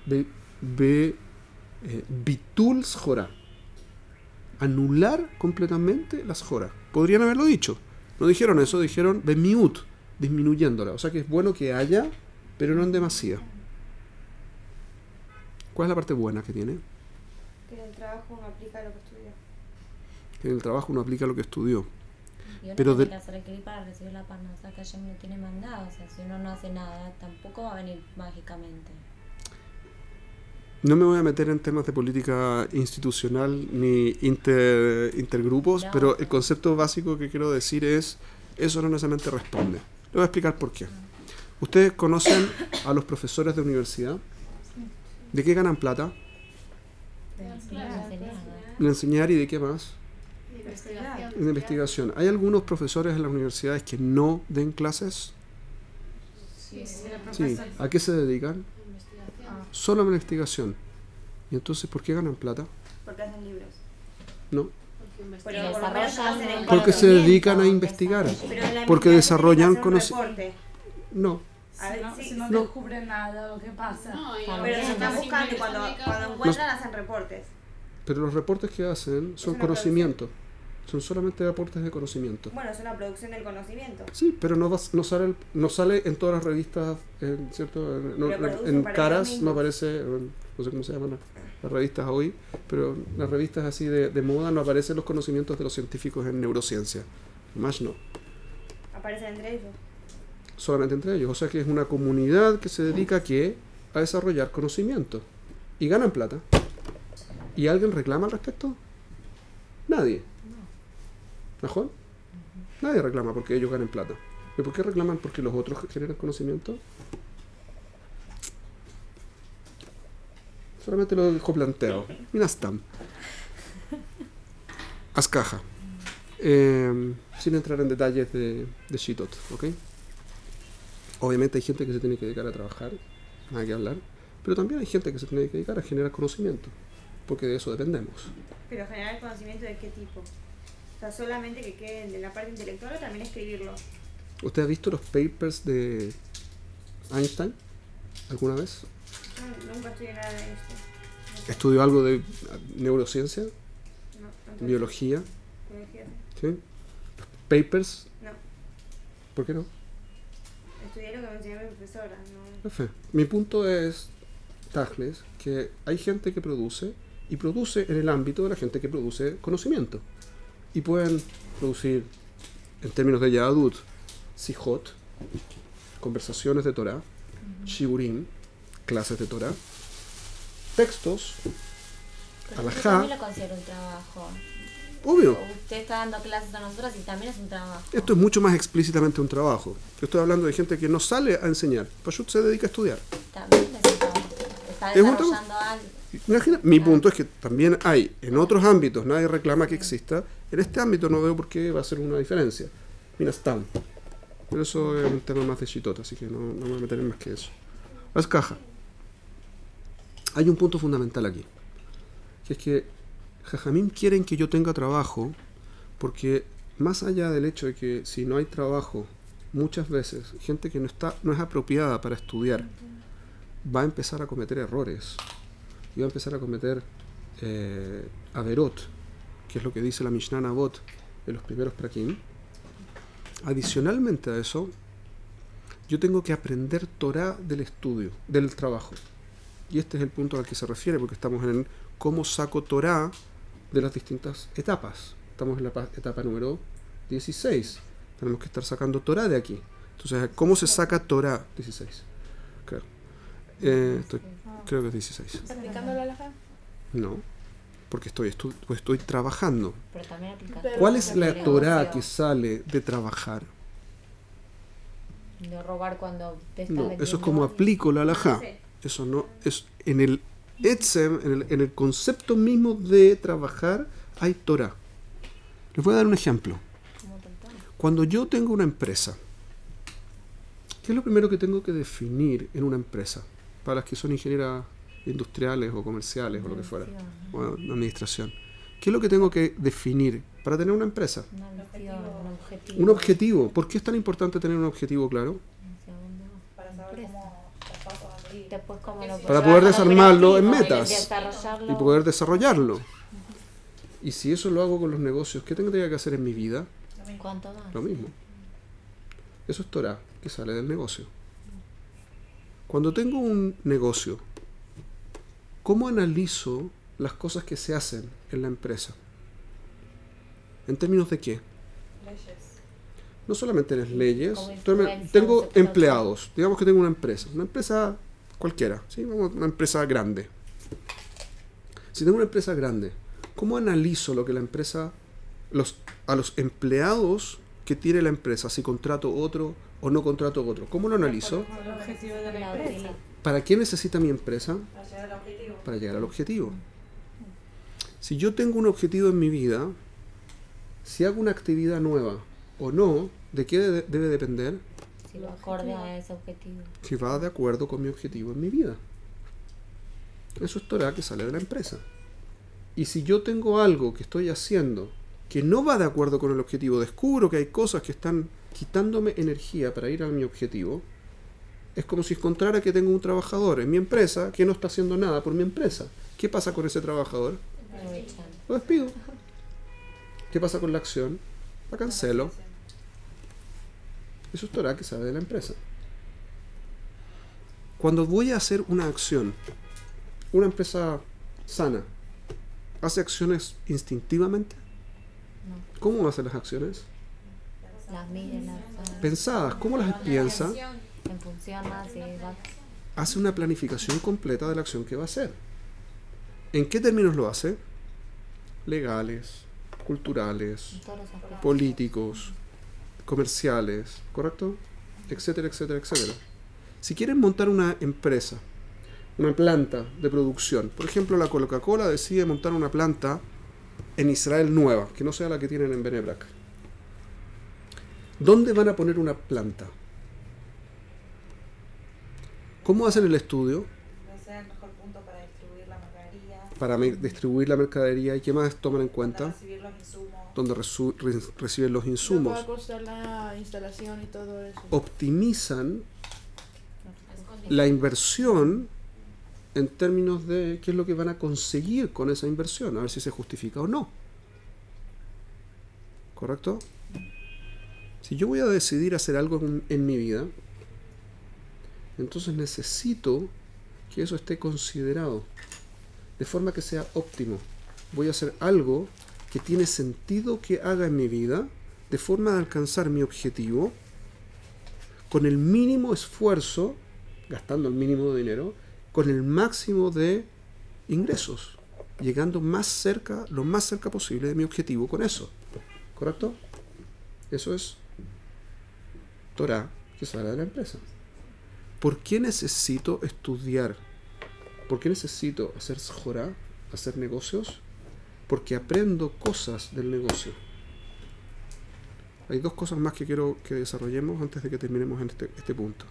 [SPEAKER 1] Ve, ve eh, bitul jora. Anular completamente las joras. Podrían haberlo dicho. No dijeron eso, dijeron bemiut, disminuyéndola. O sea que es bueno que haya, pero no en demasía. ¿Cuál es la parte buena que tiene?
[SPEAKER 3] Que el trabajo uno aplica lo
[SPEAKER 1] en el trabajo uno aplica lo que estudió.
[SPEAKER 6] Y uno
[SPEAKER 1] Pero
[SPEAKER 6] tiene
[SPEAKER 1] de-
[SPEAKER 6] que hacer el clic para recibir la parnasa que Hashem no tiene mandado. O sea, si uno no hace nada, tampoco va a venir mágicamente.
[SPEAKER 1] No me voy a meter en temas de política institucional ni inter- intergrupos,
[SPEAKER 6] No.
[SPEAKER 1] pero el concepto básico que quiero decir es, eso no necesariamente responde. Le voy a explicar por qué. ¿Ustedes conocen a los profesores de universidad? ¿De qué ganan plata?
[SPEAKER 6] Enseñar. ¿De
[SPEAKER 1] enseñar y de qué más?
[SPEAKER 5] Investigación.
[SPEAKER 1] De investigación. ¿Hay algunos profesores en las universidades que no den clases?
[SPEAKER 5] Sí, sí,
[SPEAKER 1] Sí. ¿A qué se dedican?
[SPEAKER 5] investigación.
[SPEAKER 1] Solo a investigación. ¿Y entonces por qué ganan plata?
[SPEAKER 3] Porque hacen libros.
[SPEAKER 1] No.
[SPEAKER 5] Porque
[SPEAKER 3] lo
[SPEAKER 1] Porque se
[SPEAKER 3] conocimiento.
[SPEAKER 1] dedican a investigar.
[SPEAKER 3] Pero en la
[SPEAKER 1] Porque desarrollan
[SPEAKER 3] tienen que hacer un
[SPEAKER 1] conoci-
[SPEAKER 3] reporte.
[SPEAKER 1] No.
[SPEAKER 3] A ver,
[SPEAKER 4] si no,
[SPEAKER 3] sí,
[SPEAKER 4] si no,
[SPEAKER 1] no.
[SPEAKER 4] descubren nada o qué pasa.
[SPEAKER 5] No,
[SPEAKER 6] Pero
[SPEAKER 3] se están
[SPEAKER 5] los
[SPEAKER 3] buscando y cuando, cuando encuentran hacen reportes.
[SPEAKER 1] Pero los reportes que hacen son conocimiento. Son solamente aportes de conocimiento.
[SPEAKER 3] Bueno, es una producción del conocimiento.
[SPEAKER 1] Sí, pero no, vas- no, sale, no sale en todas las revistas, en, ¿cierto? En, no- caras no aparece. no sé cómo se llaman las, las revistas hoy, pero las revistas así de, de moda no aparecen los conocimientos de los científicos en neurociencia. Más no.
[SPEAKER 3] Aparecen entre ellos.
[SPEAKER 1] solamente entre ellos. O sea que es una comunidad que se dedica a qué? A desarrollar conocimiento. Y ganan plata. ¿Y alguien reclama al respecto? Nadie. ¿Mejor? Nadie reclama porque ellos ganen plata. ¿Y por qué reclaman? Porque los otros generan conocimiento. Solamente lo dejo planteado. Mira, están. Haz caja. Eh, sin entrar en detalles de, de Shitot, ¿ok? Obviamente hay gente que se tiene que dedicar a trabajar, nada que hablar, pero también hay gente que se tiene que dedicar a generar conocimiento, porque de eso dependemos.
[SPEAKER 3] Pero generar conocimiento de qué tipo. O sea, solamente que quede en la parte intelectual o también escribirlo.
[SPEAKER 1] ¿Usted ha visto los papers de Einstein alguna vez?
[SPEAKER 3] Yo nunca estudié nada de esto. No sé.
[SPEAKER 1] ¿Estudió algo de neurociencia,
[SPEAKER 3] No, no
[SPEAKER 1] biología?
[SPEAKER 3] biología.
[SPEAKER 1] ¿Sí? ¿Papers?
[SPEAKER 3] No,
[SPEAKER 1] ¿Por qué no?
[SPEAKER 3] estudié lo que me enseñó mi profesora. No.
[SPEAKER 1] Mi punto es, Tajles, que hay gente que produce y produce en el ámbito de la gente que produce conocimiento. Y pueden producir, en términos de Yahadut, Sijot, conversaciones de Torah, Shiburim, clases de Torah, textos, Alajá.
[SPEAKER 6] yo lo considero un trabajo.
[SPEAKER 1] obvio.
[SPEAKER 6] Usted está dando clases a nosotros y también es un trabajo.
[SPEAKER 1] Esto es mucho más explícitamente un trabajo. Yo estoy hablando de gente que no sale a enseñar, Pashut se dedica a estudiar.
[SPEAKER 6] También. Está desarrollando algo.
[SPEAKER 1] Mi punto es que también hay en otros ámbitos, nadie reclama que exista. En este ámbito no veo por qué va a ser una diferencia. Mira, están. Pero eso es un tema más de chitota, así que no, no me voy a meter en más que eso. Las cajas. Hay un punto fundamental aquí. Que es que Jajamín quieren que yo tenga trabajo porque más allá del hecho de que si no hay trabajo, muchas veces gente que no, está, no es apropiada para estudiar va a empezar a cometer errores y va a empezar a cometer eh, averot, que es lo que dice la Mishnah Nabot en los primeros prakim. Adicionalmente a eso, yo tengo que aprender Torah del estudio, del trabajo. Y este es el punto al que se refiere, porque estamos en cómo saco Torah de las distintas etapas. Estamos en la pa- etapa número 16. Tenemos que estar sacando Torah de aquí. Entonces, ¿cómo se saca Torah? 16. Creo. Eh, estoy- creo que es 16.
[SPEAKER 2] ¿Estás aplicando la?
[SPEAKER 1] No, porque estoy, estu- pues estoy trabajando.
[SPEAKER 6] Pero también
[SPEAKER 1] ¿Cuál es la. Torah que sale de trabajar?
[SPEAKER 6] De robar cuando te están
[SPEAKER 1] No, eso es como aplico la alhaja.
[SPEAKER 3] Sí.
[SPEAKER 1] Eso no es en el etzem, en el, en el concepto mismo de trabajar hay Torah. Les voy a dar un ejemplo. Cuando yo tengo una empresa, ¿qué es lo primero que tengo que definir en una empresa? Para las que son ingenieras industriales o comerciales o lo que fuera, o de administración. ¿Qué es lo que tengo que definir para tener una empresa?
[SPEAKER 6] Un objetivo.
[SPEAKER 1] Un objetivo. ¿Por qué es tan importante tener un objetivo claro?
[SPEAKER 7] Para saber cómo.
[SPEAKER 6] Después cómo lo
[SPEAKER 7] Para
[SPEAKER 1] poder desarmarlo en metas. Y poder desarrollarlo. Y si eso lo hago con los negocios, ¿qué tendría que hacer en mi vida?
[SPEAKER 6] ¿Cuánto más?
[SPEAKER 1] Lo mismo. Eso es Torah, que sale del negocio. Cuando tengo un negocio, ¿cómo analizo las cosas que se hacen en la empresa? ¿En términos de qué?
[SPEAKER 7] Leyes.
[SPEAKER 1] No solamente en las leyes. Tengo empleados. Digamos que tengo una empresa. Una empresa cualquiera. ¿sí? Una empresa grande. Si tengo una empresa grande, ¿cómo analizo lo que la empresa, los, a los empleados que tiene la empresa, si contrato otro o no contrato otro? ¿Cómo lo analizo? ¿Para qué necesita mi empresa?
[SPEAKER 7] Para llegar al objetivo.
[SPEAKER 1] Objetivo. Si yo tengo un objetivo en mi vida, si hago una actividad nueva o no, ¿de qué de- debe depender?
[SPEAKER 6] Si lo acorde a ese objetivo.
[SPEAKER 1] si va de acuerdo con mi objetivo en mi vida. Eso es Torah que sale de la empresa. Y si yo tengo algo que estoy haciendo que no va de acuerdo con el objetivo, descubro que hay cosas que están quitándome energía para ir a mi objetivo, es como si encontrara que tengo un trabajador en mi empresa que no está haciendo nada por mi empresa. ¿Qué pasa con ese trabajador?
[SPEAKER 6] Lo
[SPEAKER 1] despido. ¿Qué pasa con la acción? La cancelo. Eso es Torah que sale de la empresa. Cuando voy a hacer una acción una empresa sana hace acciones instintivamente.
[SPEAKER 6] No.
[SPEAKER 1] ¿Cómo hace las acciones?
[SPEAKER 6] Las las
[SPEAKER 1] Pensadas. ¿Cómo las piensa?
[SPEAKER 6] en función más y va
[SPEAKER 1] Hace una planificación completa de la acción que va a hacer. ¿En qué términos lo hace? Legales, culturales, políticos, comerciales, ¿correcto? Etcétera, etcétera, etcétera. Si quieren montar una empresa, una planta de producción, por ejemplo, la Coca-Cola decide montar una planta en Israel nueva, que no sea la que tienen en Benebrak. ¿Dónde van a poner una planta? ¿Cómo hacen el estudio
[SPEAKER 7] Va a ser el mejor punto para distribuir la mercadería,
[SPEAKER 1] para me- distribuir la mercadería y qué más toman en
[SPEAKER 7] para
[SPEAKER 1] cuenta?
[SPEAKER 7] recibir los insumos.
[SPEAKER 1] Donde re- reciben los
[SPEAKER 2] ¿Cuánto va
[SPEAKER 1] insumos.
[SPEAKER 2] a costar la instalación y todo eso?
[SPEAKER 1] Optimizan la inversión en términos de qué es lo que van a conseguir con esa inversión, a ver si se justifica o no. ¿Correcto? Si yo voy a decidir hacer algo en, mi vida, entonces necesito que eso esté considerado, de forma que sea óptimo. Voy a hacer algo que tiene sentido que haga en mi vida, de forma de alcanzar mi objetivo, con el mínimo esfuerzo, gastando el mínimo de dinero, con el máximo de ingresos, llegando más cerca, lo más cerca posible de mi objetivo con eso. ¿Correcto? Eso es Que sale de la empresa. ¿Por qué necesito estudiar? ¿Por qué necesito hacer Jorah, hacer negocios? Porque aprendo cosas del negocio. Hay dos cosas más que quiero que desarrollemos antes de que terminemos en este, este punto.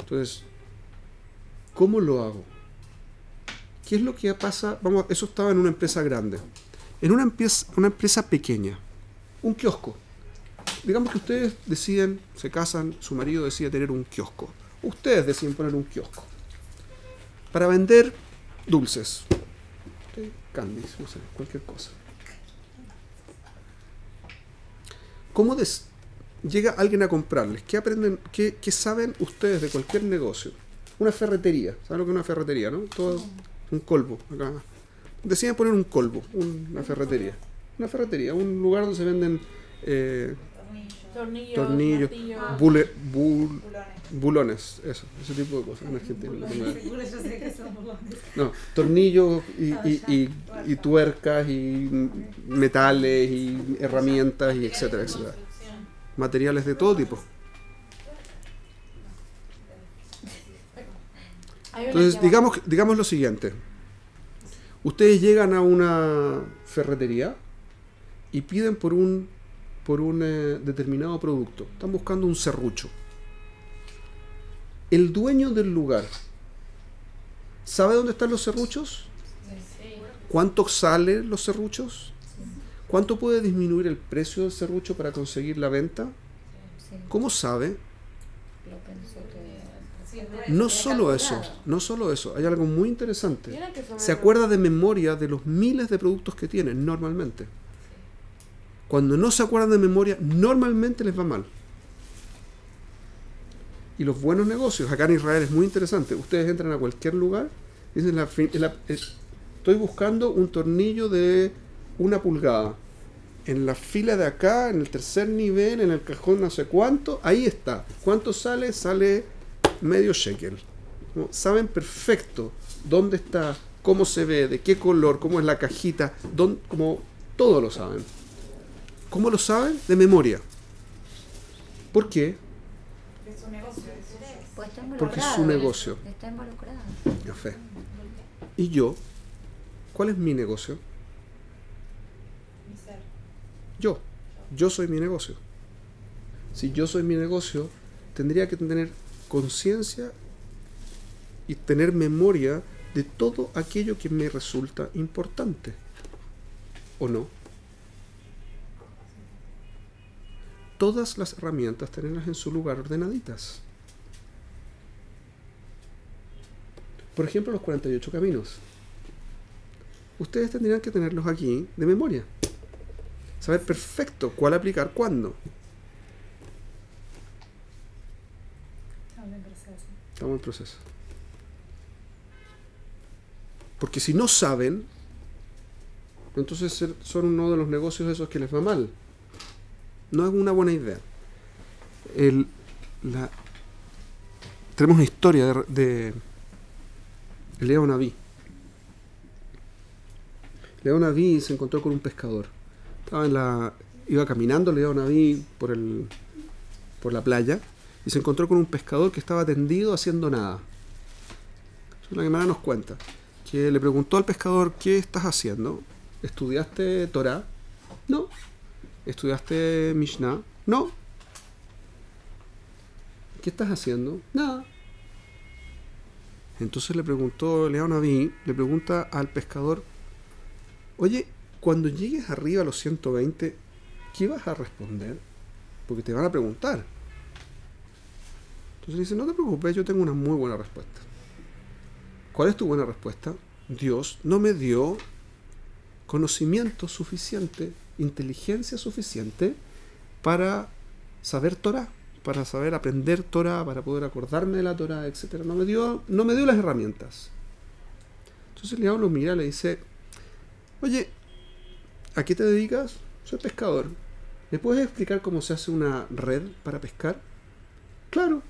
[SPEAKER 1] Entonces, ¿cómo lo hago? ¿Qué es lo que pasa? Vamos, eso estaba en una empresa grande. En una empresa, una empresa pequeña, un kiosco. Digamos que ustedes deciden, se casan, su marido decide tener un kiosco. Ustedes deciden poner un kiosco. Para vender dulces. ¿sí? Candies, no cualquier cosa. ¿Cómo des- llega alguien a comprarles? ¿Qué aprenden, qué, qué saben ustedes de cualquier negocio? Una ferretería. ¿Saben lo que es una ferretería, no? Todo un colbo. Acá. Deciden poner un colbo, un- una ferretería. Una ferretería, un lugar donde se venden eh,
[SPEAKER 7] Tornillos,
[SPEAKER 2] Tornillos, martillos.
[SPEAKER 1] bule- bul-
[SPEAKER 7] bulones.
[SPEAKER 1] bulones, eso, ese tipo de cosas en Argentina. no tengo idea.
[SPEAKER 4] Seguro yo sé que son bulones.
[SPEAKER 1] No, tornillos y, y, y- y tuercas y metales y herramientas y etcétera, etcétera. Materiales de todo tipo. Entonces,
[SPEAKER 2] que-
[SPEAKER 1] digamos, digamos lo siguiente. Ustedes llegan a una ferretería y piden por un, por un eh, determinado producto. Están buscando un serrucho. El dueño del lugar, ¿sabe dónde están los serruchos? ¿Cuánto salen los serruchos? ¿Cuánto puede disminuir el precio del serrucho para conseguir la venta? ¿Cómo sabe? No solo eso, no solo eso, hay algo muy interesante. Se acuerda de memoria de los miles de productos que tiene normalmente. Cuando no se acuerdan de memoria, normalmente les va mal. Y los buenos negocios, acá en Israel es muy interesante. Ustedes entran a cualquier lugar dicen, la la- estoy buscando un tornillo de una pulgada. En la fila de acá, en el tercer nivel, en el cajón no sé cuánto, ahí está. ¿Cuánto sale? Sale medio shekel. ¿no? Saben perfecto dónde está, cómo se ve, de qué color, cómo es la cajita, dónde, como todo lo saben. ¿Cómo lo saben? De memoria. ¿Por qué?
[SPEAKER 6] Pues
[SPEAKER 1] Porque es su negocio.
[SPEAKER 6] Está involucrado.
[SPEAKER 1] Café. ¿Y yo? ¿Cuál es mi negocio?
[SPEAKER 7] Mi ser.
[SPEAKER 1] Yo. Yo soy mi negocio. Si yo soy mi negocio, tendría que tener conciencia y tener memoria de todo aquello que me resulta importante. ¿O no? Todas las herramientas tenerlas en su lugar ordenaditas. Por ejemplo, los 48 caminos. Ustedes tendrían que tenerlos aquí de memoria. Saber perfecto cuál aplicar cuándo.
[SPEAKER 4] Estamos en proceso.
[SPEAKER 1] Estamos en proceso. Porque si no saben, entonces son uno de los negocios esos que les va mal. No es una buena idea. El, la, tenemos una historia de, de Leo Naví. Leo Naví se encontró con un pescador. Estaba en la, iba caminando Leo Naví por, el, por la playa y se encontró con un pescador que estaba tendido haciendo nada. La Gemara nos cuenta que le preguntó al pescador, ¿qué estás haciendo? ¿Estudiaste Torah? No. ¿Estudiaste Mishnah? No. ¿Qué estás haciendo? Nada. Entonces le preguntó León Naví, le pregunta al pescador, oye, cuando llegues arriba a los 120, ¿qué vas a responder? Porque te van a preguntar. Entonces dice, no te preocupes, yo tengo una muy buena respuesta. ¿Cuál es tu buena respuesta? Dios no me dio conocimiento suficiente, inteligencia suficiente para saber Torah, para saber aprender Torah, para poder acordarme de la Torah, etc. No me dio, no me dio las herramientas. Entonces el lo mira le dice, oye, ¿a qué te dedicas? Soy pescador. ¿Me puedes explicar cómo se hace una red para pescar? Claro.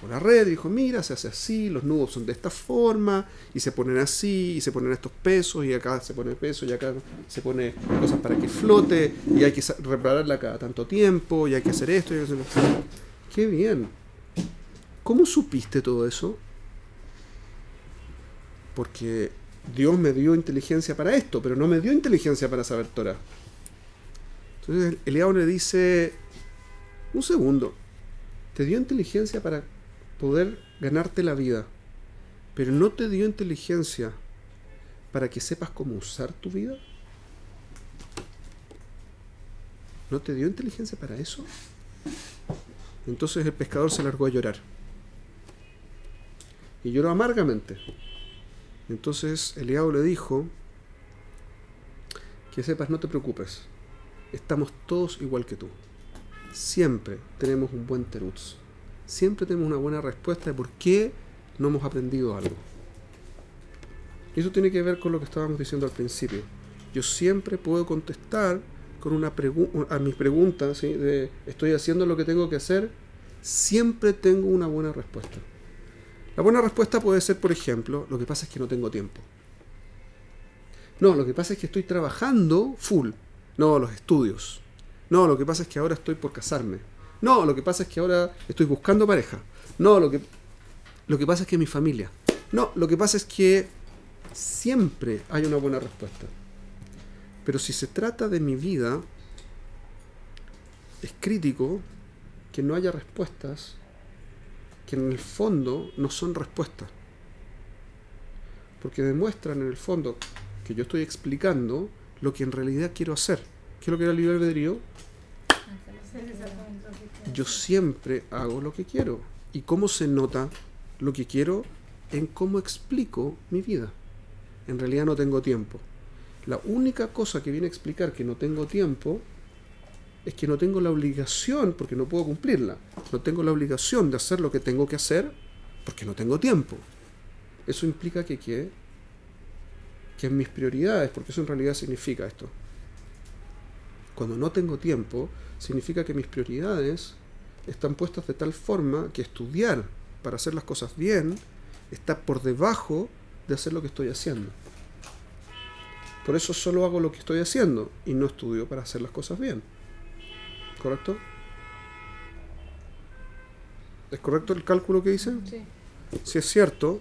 [SPEAKER 1] Con la red dijo, mira, se hace así, los nudos son de esta forma, y se ponen así, y se ponen estos pesos, y acá se pone peso, y acá se pone cosas para que flote, y hay que repararla cada tanto tiempo, y hay que hacer esto, y hay que hacer. ¡Qué bien! ¿Cómo supiste todo eso? Porque Dios me dio inteligencia para esto, pero no me dio inteligencia para saber Torah. Entonces Eliao le dice, un segundo, te dio inteligencia para poder ganarte la vida, pero no te dio inteligencia para que sepas cómo usar tu vida. ¿No te dio inteligencia para eso? Entonces el pescador se largó a llorar. Y lloró amargamente. Entonces Eliao le dijo, que sepas, no te preocupes, estamos todos igual que tú. Siempre tenemos un buen terutz. Siempre tenemos una buena respuesta de por qué no hemos aprendido algo. Eso tiene que ver con lo que estábamos diciendo al principio. Yo siempre puedo contestar con una a mis preguntas, de estoy haciendo lo que tengo que hacer, siempre tengo una buena respuesta. La buena respuesta puede ser, por ejemplo, lo que pasa es que no tengo tiempo. No, lo que pasa es que estoy trabajando full. No, los estudios. No, lo que pasa es que ahora estoy por casarme. No, lo que pasa es que ahora estoy buscando pareja. No, lo que, lo que pasa es que mi familia. No, lo que pasa es que siempre hay una buena respuesta. Pero si se trata de mi vida, es crítico que no haya respuestas que en el fondo no son respuestas. Porque demuestran en el fondo que yo estoy explicando lo que en realidad quiero hacer. ¿Qué es lo que era el libre albedrío? Yo siempre hago lo que quiero. ¿Y cómo se nota lo que quiero? En cómo explico mi vida. En realidad no tengo tiempo. La única cosa que viene a explicar que no tengo tiempo es que no tengo la obligación, porque no puedo cumplirla, no tengo la obligación de hacer lo que tengo que hacer porque no tengo tiempo. Eso implica que en mis prioridades, porque eso en realidad significa esto. Cuando no tengo tiempo, significa que mis prioridades están puestas de tal forma que estudiar para hacer las cosas bien está por debajo de hacer lo que estoy haciendo. Por eso solo hago lo que estoy haciendo y no estudio para hacer las cosas bien. ¿Correcto? ¿Es correcto el cálculo que hice?
[SPEAKER 2] Sí.
[SPEAKER 1] Si es cierto,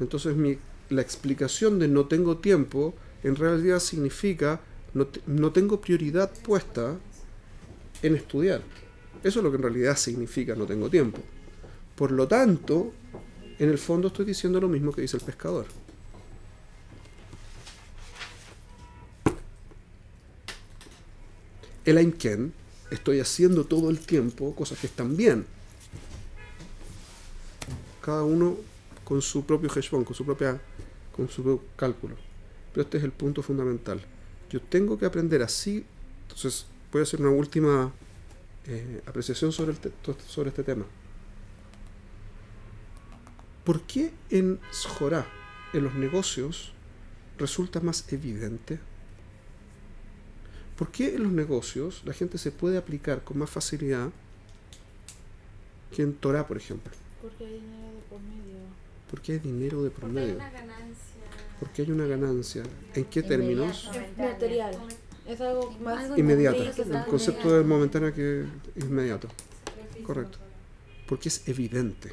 [SPEAKER 1] entonces mi, la explicación de no tengo tiempo en realidad significa no, te- no tengo prioridad puesta en estudiar. Eso es lo que en realidad significa no tengo tiempo. Por lo tanto, en el fondo estoy diciendo lo mismo que dice el pescador. El Ainken, estoy haciendo todo el tiempo cosas que están bien. Cada uno con su propio heshbon, con su propia con su propio cálculo. Pero este es el punto fundamental. Yo tengo que aprender así. Entonces, voy a hacer una última eh, apreciación sobre, el sobre este tema. ¿Por qué en Jorá en los negocios resulta más evidente? ¿Por qué en los negocios la gente se puede aplicar con más facilidad que en Torah, por ejemplo?
[SPEAKER 2] Porque hay dinero de por medio.
[SPEAKER 1] Porque hay dinero de por
[SPEAKER 5] Porque hay
[SPEAKER 1] medio.
[SPEAKER 5] una ganancia.
[SPEAKER 1] Porque hay una ganancia. ¿En qué términos?
[SPEAKER 2] Material. Es algo más
[SPEAKER 6] Algo que
[SPEAKER 1] El concepto de momentánea que inmediato. Correcto. Porque es evidente.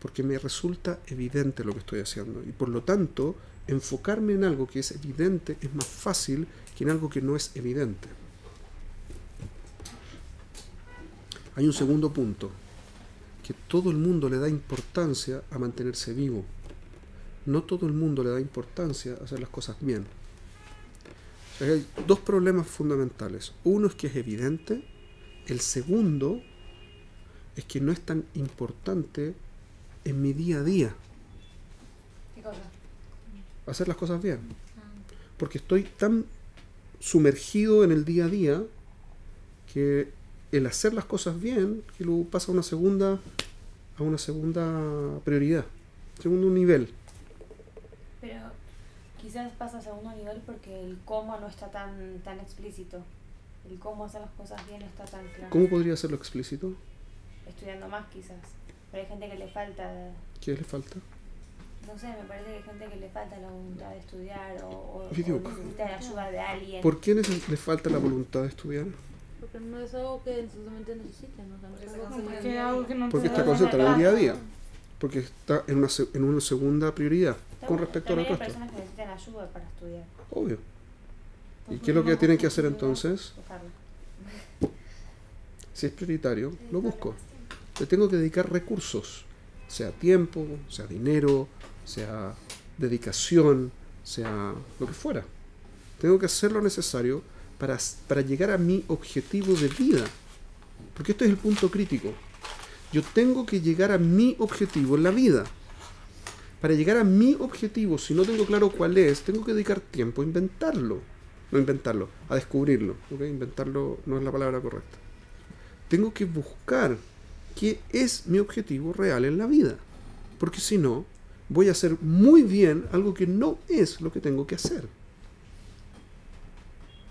[SPEAKER 1] Porque me resulta evidente lo que estoy haciendo. Y por lo tanto, enfocarme en algo que es evidente es más fácil que en algo que no es evidente. Hay un segundo punto, que todo el mundo le da importancia a mantenerse vivo. No todo el mundo le da importancia a hacer las cosas bien. Hay dos problemas fundamentales. Uno es que es evidente. El segundo es que no es tan importante en mi día a día
[SPEAKER 3] ¿Qué cosa?
[SPEAKER 1] hacer las cosas bien. Porque estoy tan sumergido en el día a día que el hacer las cosas bien que lo pasa a una segunda a una segunda prioridad, segundo nivel.
[SPEAKER 3] Quizás pasa a segundo nivel porque el cómo no está tan, tan explícito. El cómo hacer las cosas bien no está tan claro.
[SPEAKER 1] ¿Cómo podría hacerlo explícito?
[SPEAKER 3] Estudiando más quizás. Pero hay gente que le falta,
[SPEAKER 1] ¿Qué le falta?
[SPEAKER 3] no sé, me parece que hay gente que le falta la voluntad de estudiar o, o, necesita la ayuda de alguien.
[SPEAKER 1] ¿Por qué le falta la voluntad de estudiar?
[SPEAKER 2] Porque no es algo que necesariamente necesiten, o sea, no es algo que
[SPEAKER 4] Porque que no
[SPEAKER 1] está
[SPEAKER 4] da
[SPEAKER 1] concentrado en el día a día. Porque está en una, en una segunda prioridad con respecto a
[SPEAKER 3] hay
[SPEAKER 1] resto.
[SPEAKER 3] personas que necesitan ayuda para estudiar.
[SPEAKER 1] Obvio. ¿Y qué es lo que tienen que hacer entonces? Si es prioritario, lo busco. Le tengo que dedicar recursos, sea tiempo, sea dinero, sea dedicación, sea lo que fuera. Tengo que hacer lo necesario para, para llegar a mi objetivo de vida. Porque este es el punto crítico. Yo tengo que llegar a mi objetivo en la vida. Para llegar a mi objetivo, si no tengo claro cuál es, tengo que dedicar tiempo a inventarlo. No inventarlo, a descubrirlo. Inventarlo no es la palabra correcta tengo que buscar qué es mi objetivo real en la vida. Porque si no, voy a hacer muy bien algo que no es lo que tengo que hacer.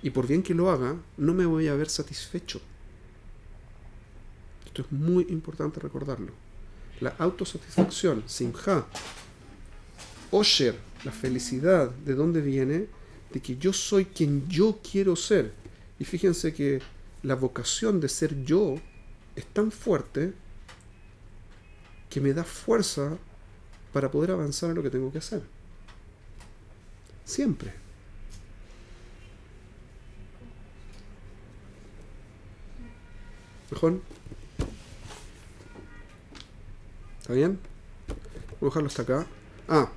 [SPEAKER 1] Y por bien que lo haga, no me voy a ver satisfecho. Esto es muy importante recordarlo. La autosatisfacción, simja, osher, la felicidad, ¿de dónde viene? De que yo soy quien yo quiero ser. Y fíjense que la vocación de ser yo es tan fuerte que me da fuerza para poder avanzar en lo que tengo que hacer. Siempre. ¿Mejor? ¿Está bien? Voy a dejarlo hasta acá. Ah,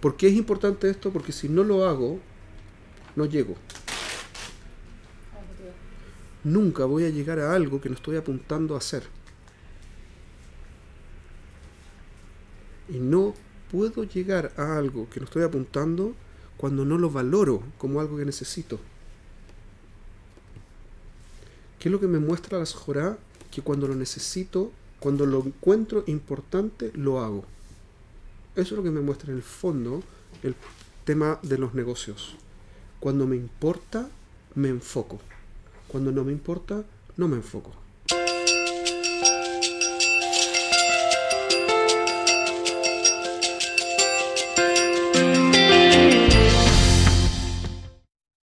[SPEAKER 1] ¿por qué es importante esto? Porque si no lo hago, no llego. Nunca voy a llegar a algo que no estoy apuntando a hacer. Y no puedo llegar a algo que no estoy apuntando cuando no lo valoro como algo que necesito. ¿Qué es lo que me muestra la Jorá? Que cuando lo necesito, cuando lo encuentro importante, lo hago. Eso es lo que me muestra en el fondo el tema de los negocios. Cuando me importa, me enfoco. Cuando no me importa, no me enfoco.